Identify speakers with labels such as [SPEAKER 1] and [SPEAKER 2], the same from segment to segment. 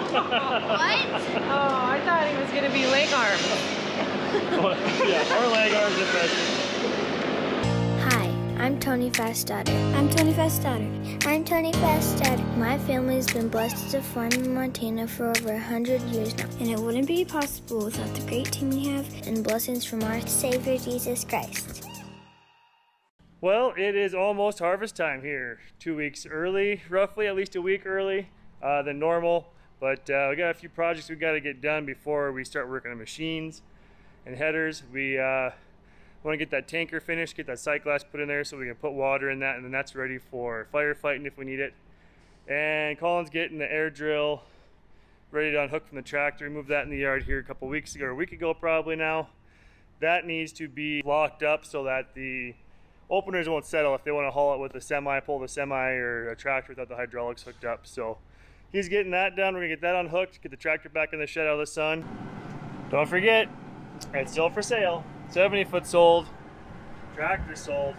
[SPEAKER 1] What?
[SPEAKER 2] Oh, I thought he was gonna be leg arms.
[SPEAKER 3] yeah, or leg arms if that's
[SPEAKER 4] Hi, I'm Tony Fastdaughter. I'm Tony Fastdaughter. I'm Tony Fastdaughter. My family's been blessed as a farm in Montana for over a hundred years now, and it wouldn't be possible without the great team we have and blessings from our Savior Jesus Christ.
[SPEAKER 3] Well, it is almost harvest time here. Two weeks early, roughly, at least a week early uh, than normal. But uh, we got a few projects we got to get done before we start working on machines and headers. We uh, want to get that tanker finished, get that sight glass put in there so we can put water in that, and then that's ready for firefighting if we need it. And Collin's getting the air drill ready to unhook from the tractor. We moved that in the yard here a couple weeks ago, or a week ago probably now. That needs to be locked up so that the openers won't settle if they want to haul it with a semi, pull the semi or a tractor without the hydraulics hooked up. So he's getting that done. We're gonna get that unhooked, get the tractor back in the shed out of the sun. Don't forget, it's still for sale. 70 foot sold, tractor sold.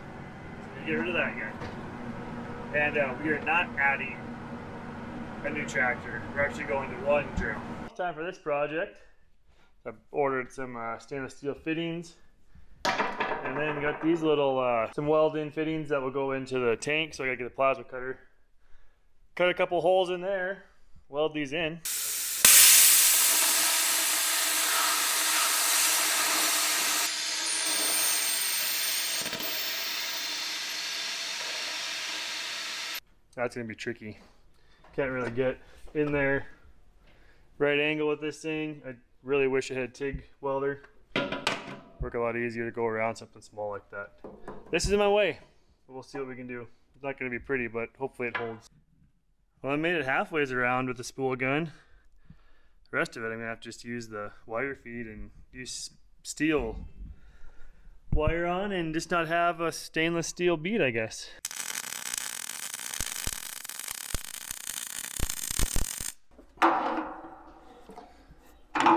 [SPEAKER 3] Get rid of that guy. And uh, we are not adding a new tractor. We're actually going to one drill. Time for this project. I've ordered some uh, stainless steel fittings. And then got these little, uh, some weld-in fittings that will go into the tank. So I gotta get the plasma cutter. Cut a couple holes in there, weld these in. That's gonna be tricky. Can't really get in there right angle with this thing. I really wish I had a TIG welder. Work a lot easier to go around something small like that. This is in my way. We'll see what we can do. It's not gonna be pretty, but hopefully it holds. Well, I made it halfway around with the spool gun. The rest of it, I'm gonna have to just use the wire feed and use steel wire on and just not have a stainless steel bead, I guess.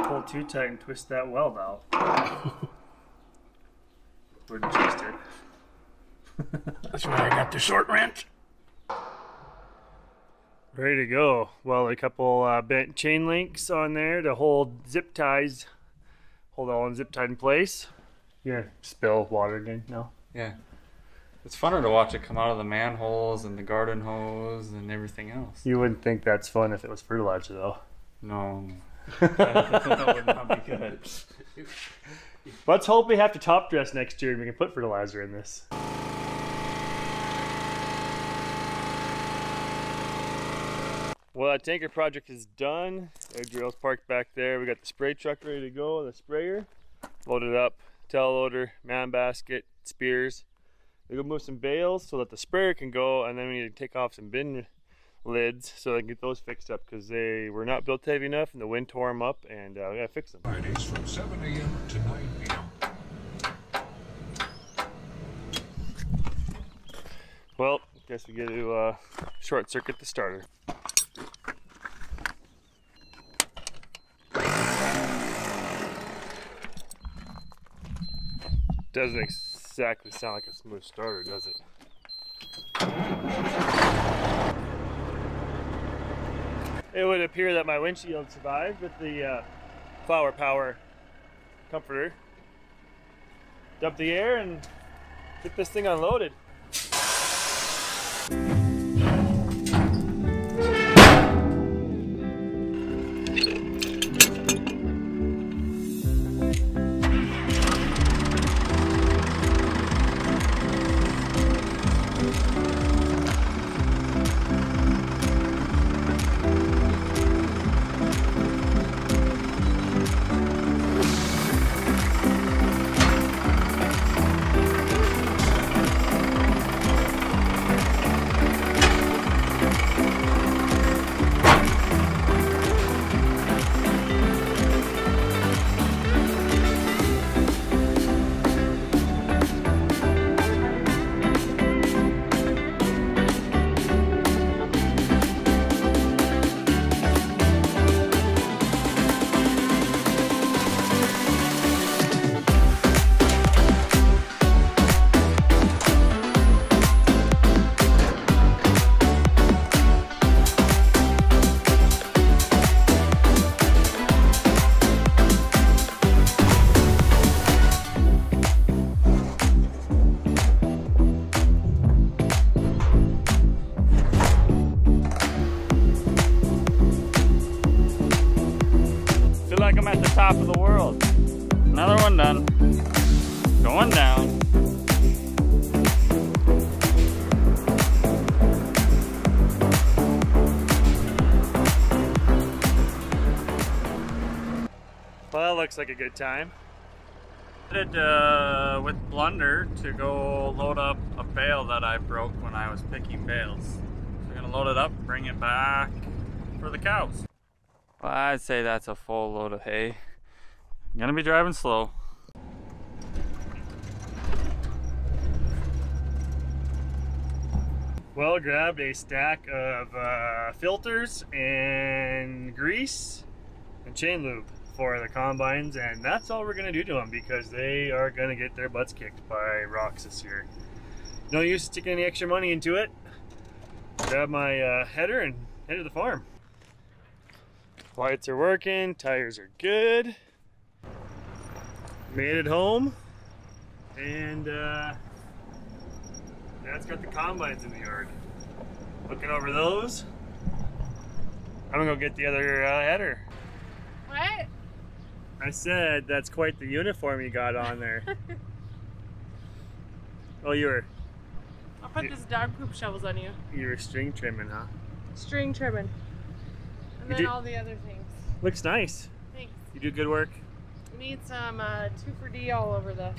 [SPEAKER 3] Pull too tight and twist that weld out. Wouldn't twist it.
[SPEAKER 5] That's where I got the short wrench.
[SPEAKER 3] Ready to go. Well, a couple uh, bent chain links on there to hold zip ties, hold all in zip tied in place. Yeah, spill water again. No.
[SPEAKER 6] Yeah. It's funner to watch it come out of the manholes and the garden hose and everything else.
[SPEAKER 3] You wouldn't think that's fun if it was fertilizer, though.
[SPEAKER 6] No. that would not be good.
[SPEAKER 3] Let's hope we have to top dress next year and we can put fertilizer in this. Well, that tanker project is done. Air drill's parked back there. We got the spray truck ready to go, the sprayer. Loaded up, tail loader, man basket, spears. We go move some bales so that the sprayer can go, and then we need to take off some bin lids so I can get those fixed up because they were not built heavy enough and the wind tore them up, and uh, we gotta fix them.
[SPEAKER 5] Fridays from 7 a.m. to 9 p.m.
[SPEAKER 3] Well, guess we get to uh, short circuit the starter. Doesn't exactly sound like a smooth starter, does it? It would appear that my windshield survived with the uh, flower power comforter. Dump the air and get this thing unloaded.
[SPEAKER 6] Like
[SPEAKER 3] a good time.
[SPEAKER 6] Headed uh, with Blunder to go load up a bale that I broke when I was picking bales. So we're gonna load it up, bring it back for the cows. Well, I'd say that's a full load of hay. I'm gonna be driving slow.
[SPEAKER 3] Well, grabbed a stack of uh, filters and grease and chain lube for the combines, and that's all we're gonna do to them because they are gonna get their butts kicked by rocks this year. No use sticking any extra money into it. Grab my uh, header and head to the farm. Lights are working, tires are good. Made it home, and uh, that's got the combines in the yard. Looking over those. I'm gonna go get the other uh, header. I said that's quite the uniform you got on there. oh, you were
[SPEAKER 2] I'll put this dog poop shovels on you.
[SPEAKER 3] you were string trimming, huh?
[SPEAKER 2] String trimming. And
[SPEAKER 3] You
[SPEAKER 2] then
[SPEAKER 3] did-
[SPEAKER 2] all the other things.
[SPEAKER 3] Looks nice.
[SPEAKER 2] Thanks.
[SPEAKER 3] You do good work.
[SPEAKER 2] Need some uh, 2,4-D all over this.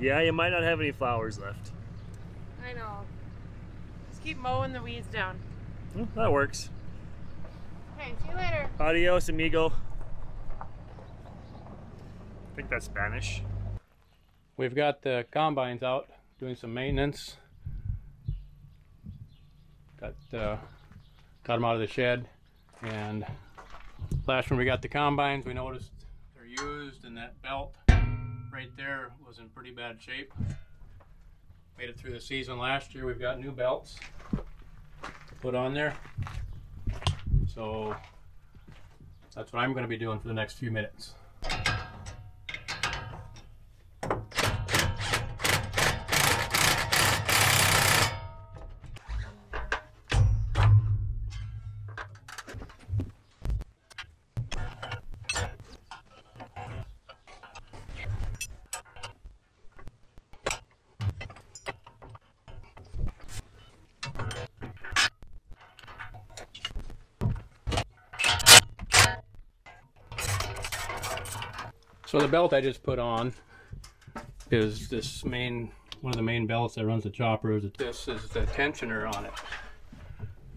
[SPEAKER 3] Yeah, you might not have any flowers left.
[SPEAKER 2] I know. Just keep mowing the weeds down.
[SPEAKER 3] Well, that works.
[SPEAKER 2] Okay, see you later.
[SPEAKER 3] Adios, amigo. Think that's Spanish.
[SPEAKER 1] We've got the combines out doing some maintenance. Got uh, got them out of the shed, and last when we got the combines, we noticed they're used, and that belt right there was in pretty bad shape. Made it through the season last year. We've got new belts to put on there, so that's what I'm going to be doing for the next few minutes. So the belt I just put on is this main, one of the main belts that runs the chopper. Is This is the tensioner on it.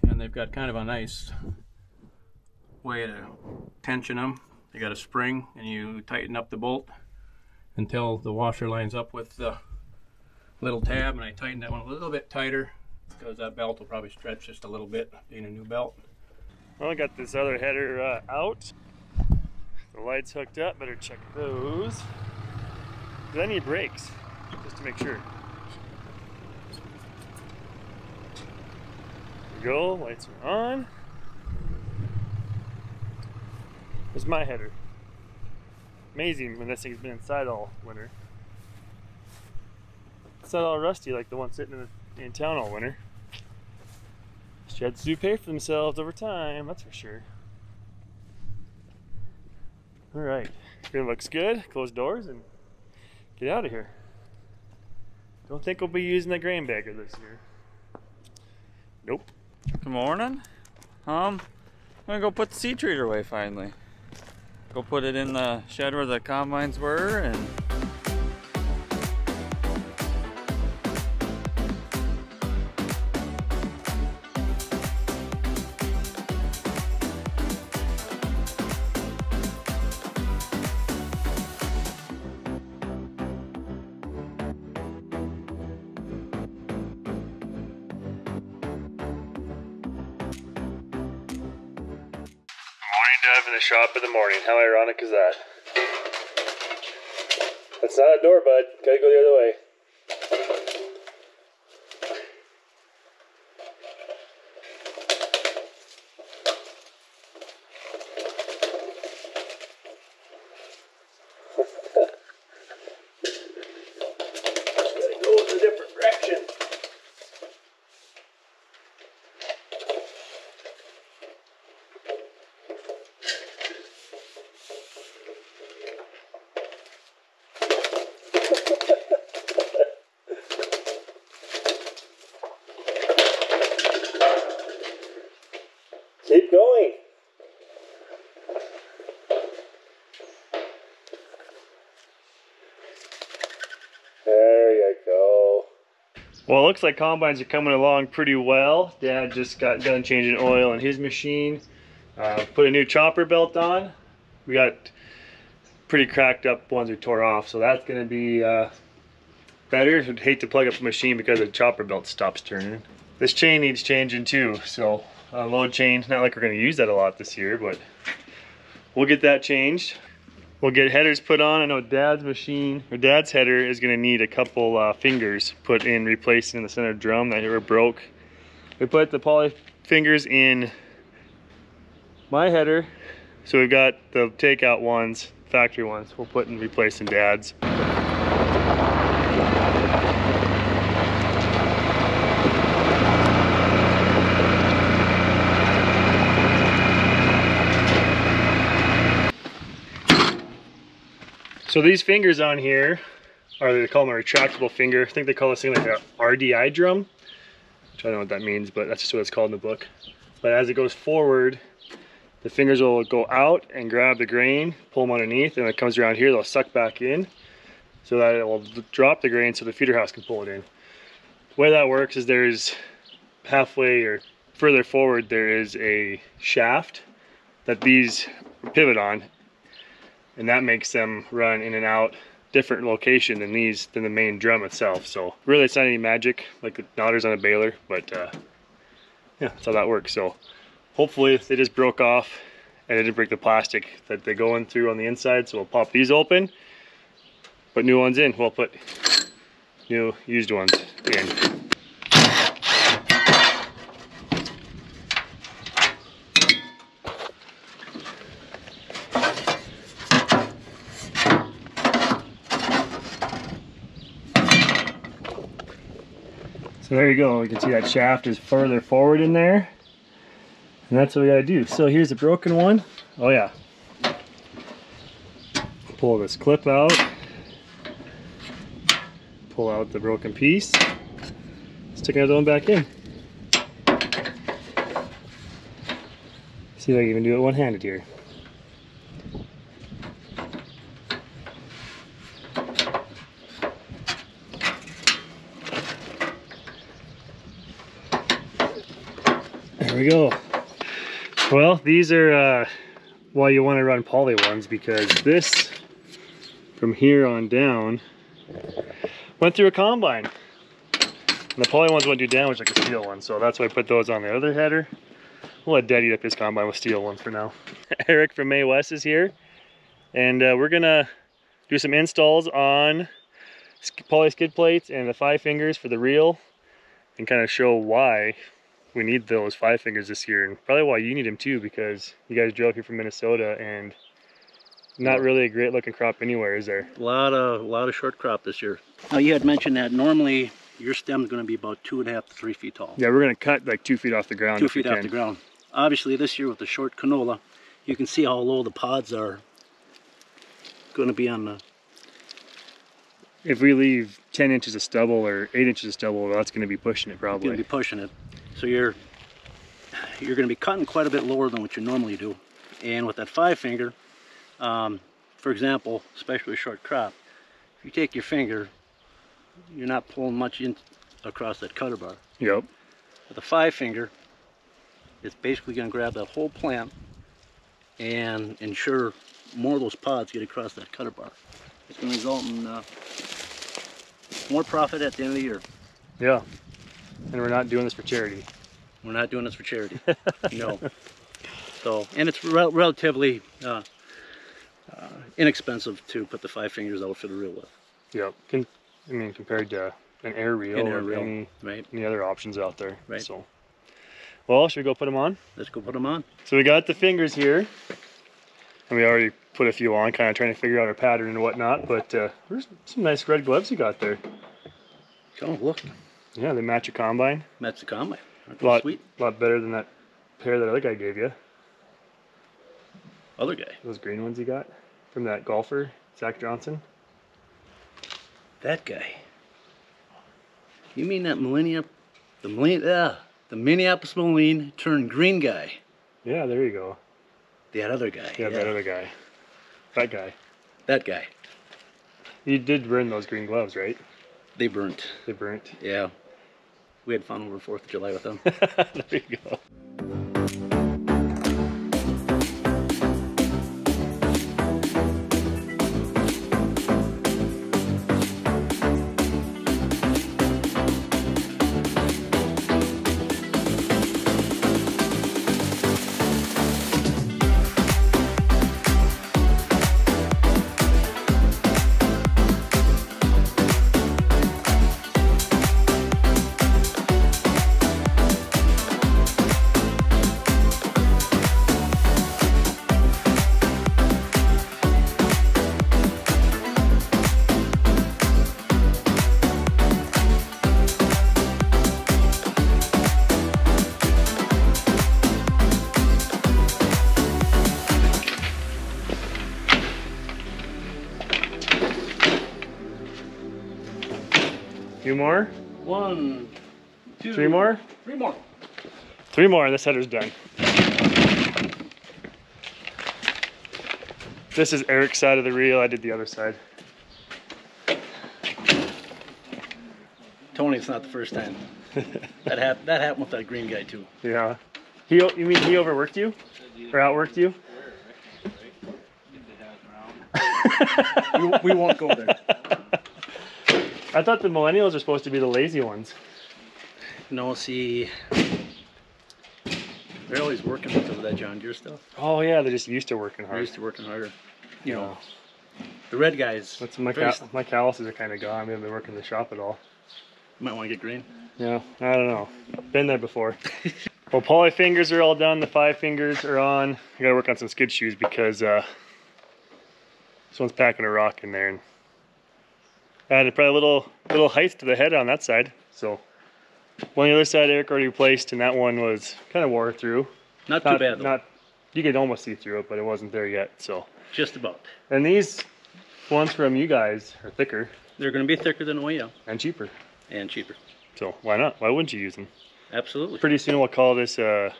[SPEAKER 1] And they've got kind of a nice way to tension them. They got a spring and you tighten up the bolt until the washer lines up with the little tab and I tighten that one a little bit tighter because that belt will probably stretch just a little bit being a new belt.
[SPEAKER 3] Well, I got this other header uh, out. The lights hooked up. Better check those. 'Cause I need brakes, just to make sure. There we go. Lights are on. There's my header. Amazing when this thing's been inside all winter. It's not all rusty like the one sitting in, the, in town all winter. Sheds do pay for themselves over time, that's for sure. All right, everything looks good. Close doors and get out of here. Don't think we'll be using the grain bagger this year. Nope.
[SPEAKER 6] Good morning. Um, I'm gonna go put the seed treater away finally. Go put it in the shed where the combines were and
[SPEAKER 3] the morning. How ironic is that? That's not a door, bud. Gotta go the other way. Gotta go in a different direction. going. There you go. Well, it looks like combines are coming along pretty well. Dad just got done changing oil in his machine. Uh, put a new chopper belt on. We got pretty cracked up ones we tore off, so that's going to be uh, better. I'd hate to plug up the machine because the chopper belt stops turning. This chain needs changing too, so uh, load chain, not like we're going to use that a lot this year, but we'll get that changed. We'll get headers put on. I know dad's machine, or dad's header is going to need a couple uh, fingers put in replacing the center drum that were broke. We put the poly fingers in my header. So we've got the takeout ones, factory ones, we'll put in replacing dad's. So these fingers on here are they call them a retractable finger. I think they call this thing like a RDI drum. Which I don't know what that means, but that's just what it's called in the book. But as it goes forward, the fingers will go out and grab the grain, pull them underneath, and when it comes around here, they'll suck back in so that it will drop the grain so the feeder house can pull it in. The way that works is there's halfway or further forward, there is a shaft that these pivot on, and that makes them run in and out different location than these than the main drum itself. So really, it's not any magic like the knotters on a baler, but uh, yeah, that's how that works. So hopefully they just broke off and it didn't break the plastic that they go in through on the inside. So we'll pop these open, put new ones in. We'll put new used ones in. So there you go. You can see that shaft is further forward in there. And that's what we gotta do. So here's a broken one. Oh yeah. Pull this clip out. Pull out the broken piece. Stick another one back in. See if I can even do it one-handed here. We go. Well, these are uh, why you want to run poly ones because this, from here on down, went through a combine. And the poly ones won't do damage like a steel one, so that's why I put those on the other header. We'll let up his combine with steel ones for now. Eric from May Wes is here, and uh, we're gonna do some installs on poly skid plates and the five fingers for the reel, and kind of show why we need those five fingers this year and probably why you need them too because you guys drove here from Minnesota and not really a great looking crop anywhere is there
[SPEAKER 7] A lot of, a lot of short crop this year. Now you had mentioned that normally your stem's going to be about two and a half to three feet tall.
[SPEAKER 3] yeah we're gonna cut like two feet off the ground
[SPEAKER 7] two feet off
[SPEAKER 3] can.
[SPEAKER 7] the ground. Obviously this year with the short canola, you can see how low the pods are going to be on the,
[SPEAKER 3] if we leave 10 inches of stubble or 8 inches of stubble that's going to be pushing it probably.
[SPEAKER 7] going to be pushing it. So you're, you're going to be cutting quite a bit lower than what you normally do. And with that five finger, um, for example, especially with short crop, if you take your finger, you're not pulling much in across that cutter bar.
[SPEAKER 3] yep
[SPEAKER 7] with a five finger, it's basically going to grab that whole plant and ensure more of those pods get across that cutter bar. It's going to result in uh, more profit at the end of the year.
[SPEAKER 3] yeah and we're not doing this for charity
[SPEAKER 7] We're not doing this for charity. no. So, and it's rel relatively uh, uh, inexpensive to put the five fingers out for the reel with.
[SPEAKER 3] yep Can, i mean compared to an air reel
[SPEAKER 7] An air
[SPEAKER 3] or
[SPEAKER 7] reel.
[SPEAKER 3] any,
[SPEAKER 7] Right.
[SPEAKER 3] any other options out there
[SPEAKER 7] Right.
[SPEAKER 3] so well should we go put them on
[SPEAKER 7] Let's go put them on.
[SPEAKER 3] So we got the fingers here, and we already put a few on, kind of trying to figure out our pattern and whatnot. But uh, there's some nice red gloves you got there.
[SPEAKER 7] Oh, look.
[SPEAKER 3] Yeah, they match your combine.
[SPEAKER 7] That's the combine. Aren't
[SPEAKER 3] A lot,
[SPEAKER 7] sweet.
[SPEAKER 3] lot better than that pair that other guy gave you.
[SPEAKER 7] Other guy.
[SPEAKER 3] Those green ones you got from that golfer, Zach Johnson.
[SPEAKER 7] That guy. You mean that millennium, the millennium, uh, the Minneapolis Marine turned green guy?
[SPEAKER 3] Yeah, there you go.
[SPEAKER 7] That other guy.
[SPEAKER 3] Yeah, that other guy. That guy.
[SPEAKER 7] That guy.
[SPEAKER 3] You did burn those green gloves, right?
[SPEAKER 7] They burnt.
[SPEAKER 3] They burnt.
[SPEAKER 7] Yeah. We had fun over 4th of July with them.
[SPEAKER 3] there you go. More?
[SPEAKER 7] One, two,
[SPEAKER 3] Three more?
[SPEAKER 7] Three more.
[SPEAKER 3] Three more and this header's done. This is Eric's side of the reel. I did the other side.
[SPEAKER 7] Tony, it's not the first time. that, hap- that happened with that green guy too.
[SPEAKER 3] Yeah. He, you mean he overworked you? Or outworked you?
[SPEAKER 7] we, we won't go there.
[SPEAKER 3] I thought the millennials are supposed to be the lazy ones.
[SPEAKER 7] No, see, they're always working because of that John Deere stuff.
[SPEAKER 3] Oh yeah, they're just used to working
[SPEAKER 7] They're
[SPEAKER 3] hard.
[SPEAKER 7] used to working harder. You
[SPEAKER 3] Yeah.
[SPEAKER 7] know, the red guys.
[SPEAKER 3] That's my cal- my calluses are kind of gone. I haven't been working the shop at all.
[SPEAKER 7] Might want to get green.
[SPEAKER 3] Yeah, I don't know. Been there before. well, poly fingers are all done. The five fingers are on. I gotta work on some skid shoes because uh, this one's packing a rock in there, and added probably a little little height to the head on that side. So one the other side, Eric already replaced, and that one was kind of wore through.
[SPEAKER 7] Not too bad though.
[SPEAKER 3] not you could almost see through it, but it wasn't there yet. So
[SPEAKER 7] Just about.
[SPEAKER 3] and these ones from you guys are thicker
[SPEAKER 7] They're going to be thicker than OEM
[SPEAKER 3] and cheaper.
[SPEAKER 7] and cheaper.
[SPEAKER 3] So why not? Why wouldn't you use them?
[SPEAKER 7] Absolutely.
[SPEAKER 3] Pretty soon we'll call this uh,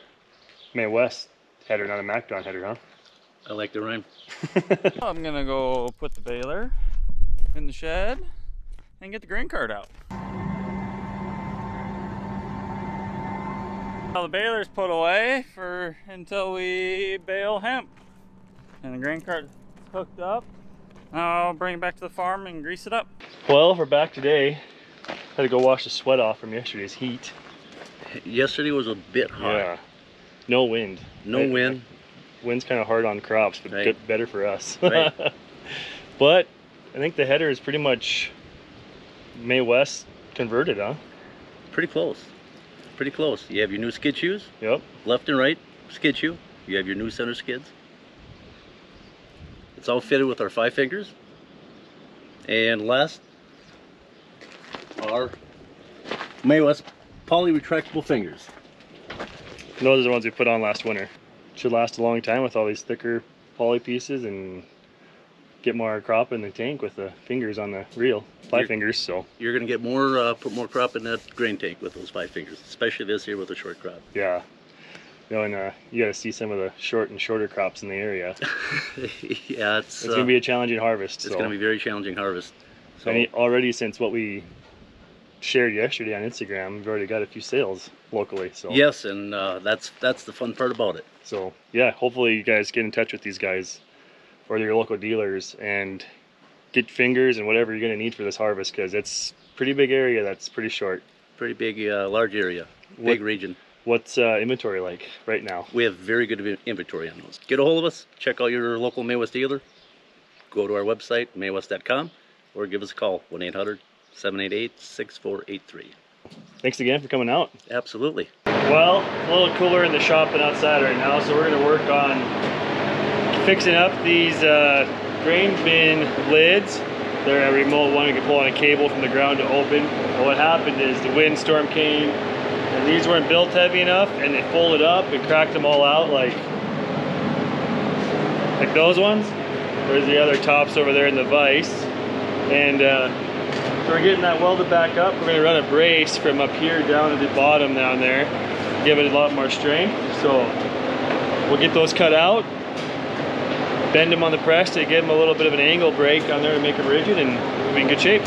[SPEAKER 3] May Wes header, not a MacDon header, huh?
[SPEAKER 7] I like the rhyme.
[SPEAKER 6] I'm gonna go put the baler in the shed and get the grain cart out. Now the baler's put away for until we bale hemp. And the grain cart's hooked up. Now I'll bring it back to the farm and grease it up.
[SPEAKER 3] Well, we're back today. Had to go wash the sweat off from yesterday's heat.
[SPEAKER 7] Yesterday was a bit hot.
[SPEAKER 3] Yeah. No wind.
[SPEAKER 7] No
[SPEAKER 3] Right.
[SPEAKER 7] wind.
[SPEAKER 3] Wind's kind of hard on crops, but
[SPEAKER 7] Right.
[SPEAKER 3] good, better for us.
[SPEAKER 7] Right.
[SPEAKER 3] but I think the header is pretty much May Wes converted, huh?
[SPEAKER 7] Pretty close. Pretty close. You have your new skid shoes,
[SPEAKER 3] Yep.
[SPEAKER 7] left and right skid shoe. You have your new center skids. It's all fitted with our five fingers. And last, our May Wes poly retractable fingers.
[SPEAKER 3] And those are the ones we put on last winter. Should last a long time with all these thicker poly pieces and get more crop in the tank with the fingers on the reel. Five
[SPEAKER 7] You're-
[SPEAKER 3] fingers, so
[SPEAKER 7] You're gonna get more, uh, put more crop in that grain tank with those five fingers, especially this year with the short crop.
[SPEAKER 3] yeah. You know, and uh, you got to see some of the short and shorter crops in the area.
[SPEAKER 7] yeah, it's,
[SPEAKER 3] It's
[SPEAKER 7] uh,
[SPEAKER 3] gonna be a challenging harvest.
[SPEAKER 7] it's
[SPEAKER 3] so.
[SPEAKER 7] gonna be very challenging harvest. So
[SPEAKER 3] already since what we shared yesterday on Instagram, we've already got a few sales locally. So
[SPEAKER 7] yes, and uh, that's that's the fun part about it.
[SPEAKER 3] So yeah, hopefully you guys get in touch with these guys or your local dealers and get fingers and whatever you're gonna need for this harvest because it's pretty big area that's pretty short.
[SPEAKER 7] Pretty big, uh, large area,
[SPEAKER 3] What-
[SPEAKER 7] big region.
[SPEAKER 3] What's uh, inventory like right now?
[SPEAKER 7] We have very good inventory on those. Get a hold of us. Check out your local May Wes dealer. Go to our website, maywes.com, or give us a call, 1 800 788 6483.
[SPEAKER 3] Thanks again for coming out.
[SPEAKER 7] Absolutely.
[SPEAKER 3] Well, a little cooler in the shop than outside right now, so we're gonna work on fixing up these uh, grain bin lids. They're a remote one, you can pull on a cable from the ground to open. But what happened is the windstorm came, and these weren't built heavy enough, and they folded up and cracked them all out like, like those ones. There's the other tops over there in the vise. And uh, so we're getting that welded back up. We're gonna run a brace from up here down to the bottom down there, give it a lot more strength. So we'll get those cut out, bend them on the press to give them a little bit of an angle break on there to make them rigid and be in good shape.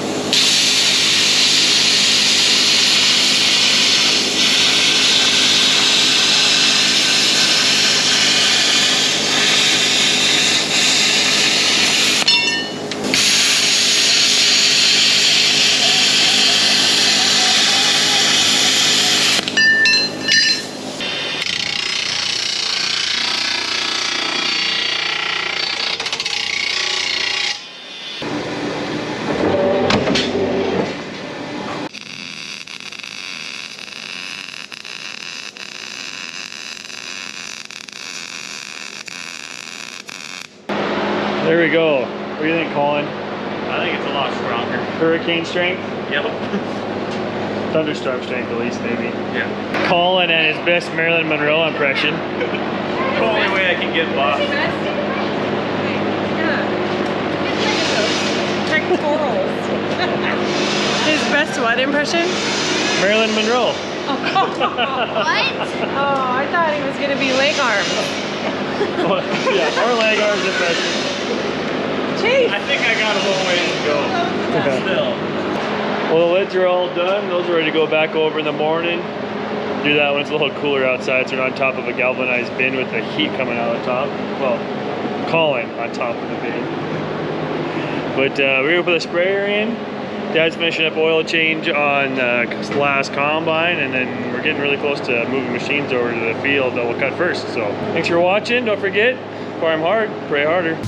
[SPEAKER 3] There we go. What do you think, Collin?
[SPEAKER 6] I think it's a lot stronger.
[SPEAKER 3] Hurricane strength?
[SPEAKER 6] Yep.
[SPEAKER 3] Thunderstorm strength at least, maybe.
[SPEAKER 6] Yeah.
[SPEAKER 3] Collin and his best Marilyn Monroe impression.
[SPEAKER 6] The only way I can get by.
[SPEAKER 2] Pectorals. His best what impression?
[SPEAKER 3] Marilyn Monroe.
[SPEAKER 4] What?
[SPEAKER 2] Oh, I thought he was gonna be leg arm.
[SPEAKER 3] yeah, or leg arms impression.
[SPEAKER 2] Chase.
[SPEAKER 6] I think I got a little ways to go. Still.
[SPEAKER 3] Well, the lids are all done. Those are ready to go back over in the morning. Do that when it's a little cooler outside, so they're on top of a galvanized bin with the heat coming out of the top. Well, Collin on top of the bin. But uh, we're gonna put the sprayer in. Dad's finishing up oil change on uh, last combine, and then we're getting really close to moving machines over to the field that we'll cut first. So thanks for watching. Don't forget, farm hard, pray harder.